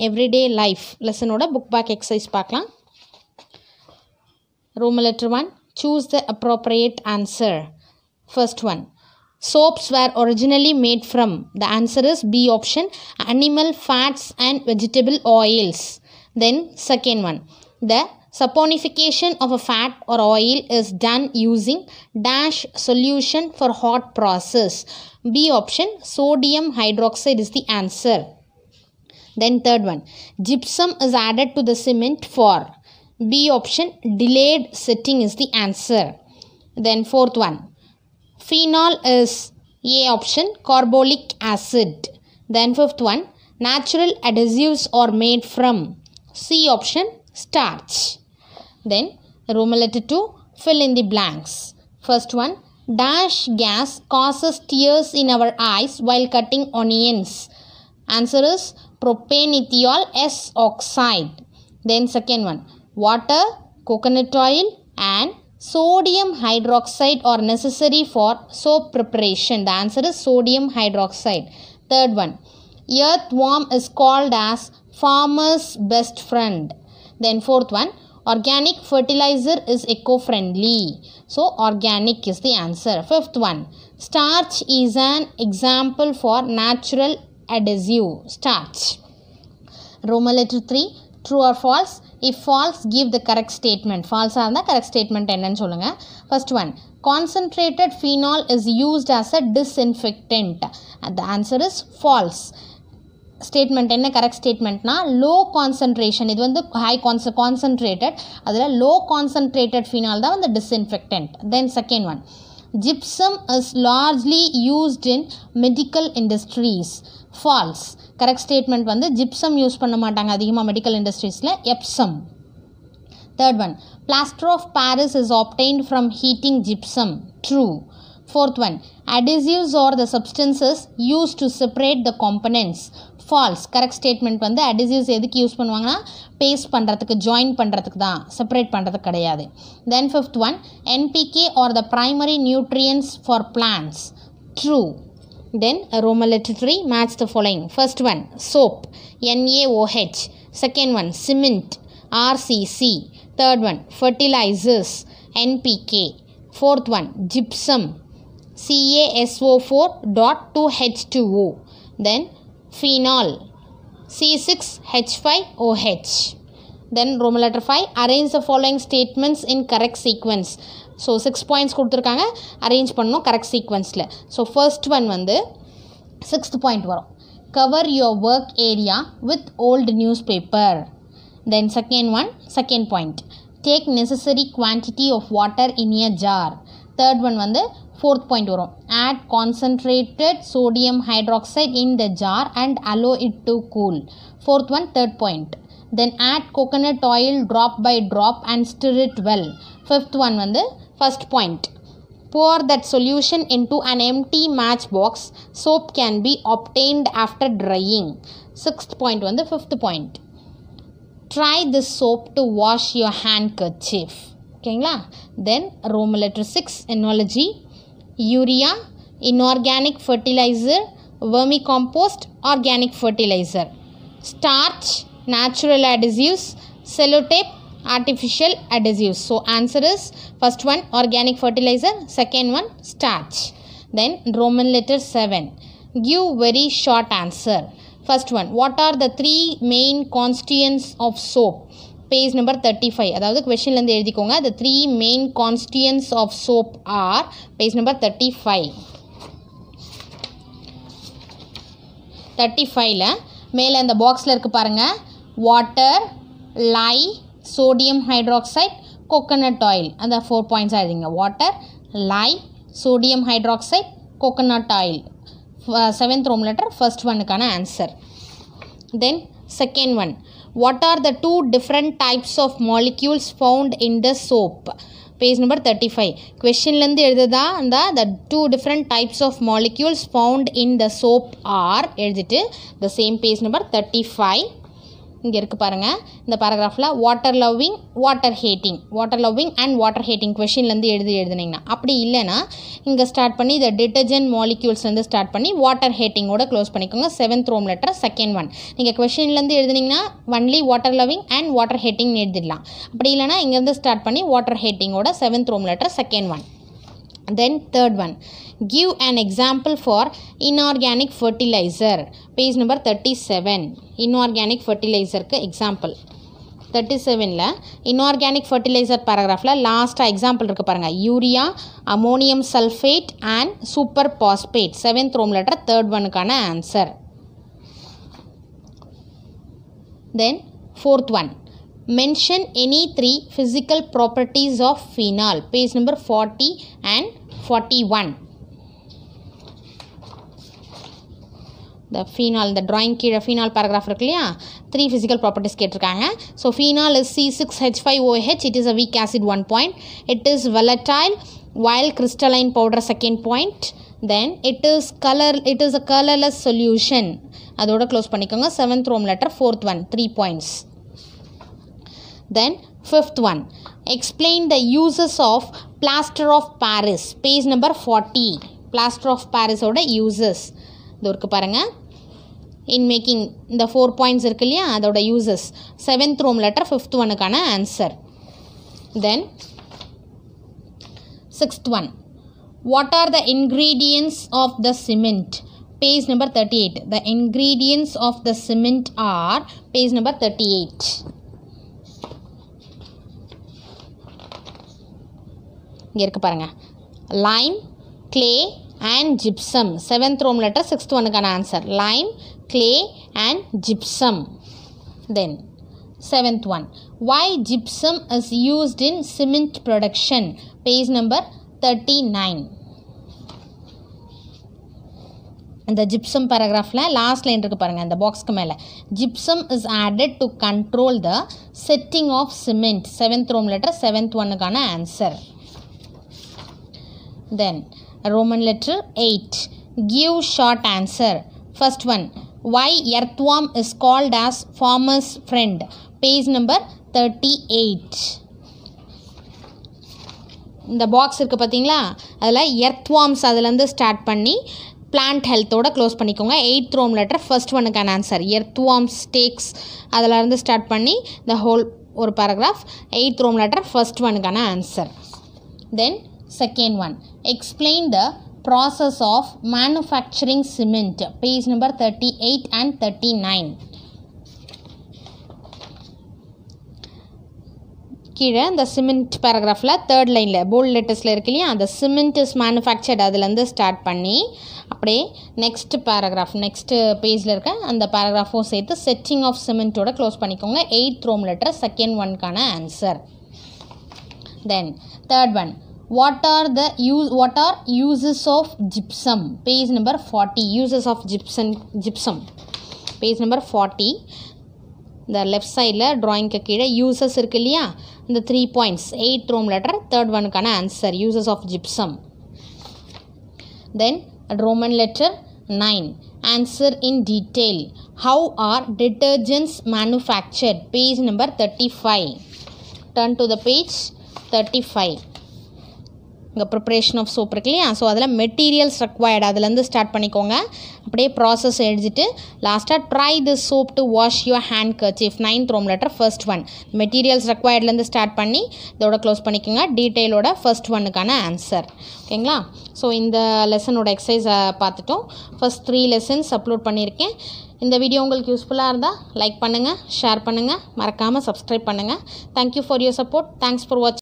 Everyday life லெசனோட book back exercise பார்க்கலாம் Roman letter one choose the appropriate answer first one soaps were originally made from the answer is b option animal fats and vegetable oils then second one the saponification of a fat or oil is done using dash solution for hot process b option sodium hydroxide is the answer then third one gypsum is added to the cement for b option delayed setting is the answer then fourth one Phenol is A option carbolic acid. Then fifth one natural adhesives are made from C option starch. Then Roman letter 2 fill in the blanks. First one dash gas causes tears in our eyes while cutting onions. Answer is propanethial S oxide. Then second one water, coconut oil and sodium hydroxide are necessary for soap preparation. The answer is sodium hydroxide. Third one earthworm is called as farmer's best friend. Then fourth one organic fertilizer is eco-friendly. So organic is the answer. Fifth one starch is an example for natural adhesive starch. Roman letter 3 true or false if false give the correct statement ஃபால்ஸாக இருந்தால் correct statement என்னன்னு சொல்லுங்கள் first one concentrated phenol is used as a disinfectant the answer is false statement என்ன correct ஸ்டேட்மெண்ட்னா low concentration இது வந்து high கான்ச concentrated அதில் low concentrated phenol தான் வந்து disinfectant then second one gypsum is largely used in medical industries falls correct statement வந்து gypsum use பண்ண மாட்டாங்க அதிகமாக medical இண்டஸ்ட்ரீஸில் Epsom third one plaster of Paris is obtained from heating gypsum true fourth one adhesives R the substances use to separate the components falls correct statement வந்து adhesives எதுக்கு use பண்ணுவாங்கன்னா paste பண்ணுறதுக்கு join பண்ணுறதுக்கு தான் separate பண்ணுறதுக்கு கிடையாது then fifth one NPK are the primary nutrients for plants true Then a Roman letter 3 match the following. First one soap NaOH. Second one cement RCC. Third one fertilizers NPK. Fourth one gypsum CaSO4 dot 2H2O. Then phenol. C6H5OH. Then Roman letter 5 arrange the following statements in correct sequence. So six points கொடுத்துருக்காங்க. Arrange பண்ணணும் correct சீக்வன்ஸில் so first one வந்து sixth point வரும். Cover your work area with old newspaper then second one second point take necessary quantity of water in a jar third one வந்து fourth point வரும் add concentrated sodium hydroxide in the jar and allow it to cool fourth one third point then add coconut oil drop by drop and stir it well fifth one வந்து first point pour that solution into an empty matchbox soap can be obtained after drying sixth point வந்து fifth point try this soap to wash your handkerchief ஓகேங்களா then Roman letter six எனாலஜி urea inorganic fertiliser vermicompost organic fertiliser starch natural adhesives Sellotape artificial adhesives so answer is first one organic fertilizer second one starch then roman letter 7 give very short answer first one what are the three main constituents of soap Page number thirty five அதாவது கொஷின்லேருந்து எழுதிக்கோங்க. The three main constituents of soap are page number thirty five thirty ஃபைவ்ல மேலே அந்த பாக்ஸில் இருக்குது பாருங்கள் water lye sodium hydroxide coconut oil அந்த ஃபோர் பாயிண்ட்ஸ் எழுதிங்க. Water lye sodium hydroxide coconut oil seventh Roman letter first ஒனுக்கான answer then second one what are the two different types of molecules found in the soap page number thirty five கொஷின்லேருந்து எழுதுதா அந்த the two different types of molecules found in the soap R எழுதிட்டு the same page number thirty five இங்கே இருக்குது பாருங்கள் இந்த பேராகிராஃபில் water loving water hating water loving and water hating கொஷின்லேருந்து எழுதி எழுதுனீங்கன்னா அப்படி இல்லைன்னா இங்கே ஸ்டார்ட் பண்ணி இந்த டிட்டர்ஜென்ட் மாலிக்யூல்ஸ்லேருந்து ஸ்டார்ட் பண்ணி வாட்டர் ஹேட்டிங்கோட க்ளோஸ் பண்ணிக்கோங்க. Seventh Roman letter second one நீங்கள் கொஷின்லேருந்து எழுதுனீங்கன்னா only water loving and water ஹேட்டிங்னு எழுதிடலாம். அப்படி இல்லைனா இங்கேருந்து ஸ்டார்ட் பண்ணி water ஹேட்டிங்கோட seventh Roman letter second one then third one give an example for inorganic fertilizer page number 37 inorganic fertilizer க்கு example 37ல inorganic fertilizer paragraphல லாஸ்ட்டாக example இருக்குது பாருங்கள் urea ammonium sulphate and super phosphate seventh Roman letter third ஒனுக்கான answer then fourth one mention any three physical properties of phenol page number 40 and 41 the phenol இந்த drawing கீழே phenol paragraph இருக்கு இல்லையா three physical properties கேட்டிருக்காங்க so phenol is C six H five OH it is a week acid one point it is volatile while crystalline powder second point then it is color it is a colorless solution அதோட close பண்ணிக்கோங்க seventh Roman letter fourth one three points Then fifth one, explain the uses of plaster of Paris. Page number 40. Plaster of Paris ஓட uses. இது இருக்கு பாருங்க in making இந்த four points இருக்கு இல்லையா அதோட uses seventh Roman letter fifth ஒனுக்கான answer then sixth one what are the ingredients of the cement page number thirty eight the ingredients of the cement R page number thirty eight இங்கே இருக்குது பாருங்கள் lime clay and gypsum seventh Roman letter sixth ஒனுக்கான answer lime clay and gypsum then seventh one why gypsum is used in cement production page number thirty nine இந்த gypsum பேராகிராஃபில் last line இருக்குது பாருங்கள் இந்த பாக்ஸ்க்கு மேலே. Gypsum is added to control the setting of cement seventh Roman letter seventh ஒன்னுக்கான answer Then, Roman letter 8. Give short answer. First one. Why earthworm is called as farmer's friend? Page number 38. இந்த box இருக்குது பார்த்தீங்களா அதில் earthworms அதுலேருந்து start பண்ணி plant ஹெல்த்தோட close பண்ணிக்கோங்க eighth Roman letter first ஒனுக்கான answer earthworms stacks அதிலேருந்து ஸ்டார்ட் பண்ணி இந்த ஹோல் ஒரு paragraph eighth Roman letter first ஒனுக்கான answer then second one explain the process of manufacturing cement. Page number 38 and 39 கீழே அந்த சிமெண்ட் பேராகிராஃபில் தேர்ட் லைனில் போல்ட் லெட்டர்ஸில் இருக்கு இல்லையா? அந்த சிமெண்ட் இஸ் மேனுஃபேக்சர்ட் அதுலேருந்து ஸ்டார்ட் பண்ணி அப்படியே நெக்ஸ்ட் பேராகிராஃப் நெக்ஸ்ட் பேஜில் இருக்க அந்த பேராகிராஃபும் சேர்த்து செட்டிங் ஆஃப் சிமெண்ட்டோட க்ளோஸ் பண்ணிக்கோங்க. Eighth Roman letter second ஒன்க்கான answer then third one what are the use what are uses of gypsum page number 40 uses of gypsum gypsum page number 40 இந்த left சைடில் ட்ராயிங்க்கு கீழே யூசஸ் இருக்கு இல்லையா இந்த three points eight Roman letter third ஒனுக்கான answer uses of gypsum then Roman letter nine answer in detail how R detergents manufactured page number thirty five turn to the page thirty five இங்கே preparation of soap இருக்கு இல்லையா? So அதில் materials required அதுலேருந்து start பண்ணிக்கோங்க. அப்படியே process எழுதிட்டு லாஸ்ட்டாக try this soap to wash your handkerchief ninth room letter first one materials ரெக்வயர்ட்லேருந்து start பண்ணி இதோட க்ளோஸ் பண்ணிக்கோங்க. டீட்டெயிலோட ஃபர்ஸ்ட் ஒன்னுக்கான ஆன்சர் ஓகேங்களா? ஸோ இந்த லெசனோட எக்ஸசைஸை பார்த்துட்டோம். ஃபர்ஸ்ட் த்ரீ லெசன்ஸ் அப்லோட் பண்ணியிருக்கேன் இந்த வீடியோ உங்களுக்கு யூஸ்ஃபுல்லாக இருந்தால் லைக் பண்ணுங்கள் ஷேர் பண்ணுங்கள் மறக்காமல் சப்ஸ்கிரைப் பண்ணுங்கள் thank you for your support thanks for வாட்சிங்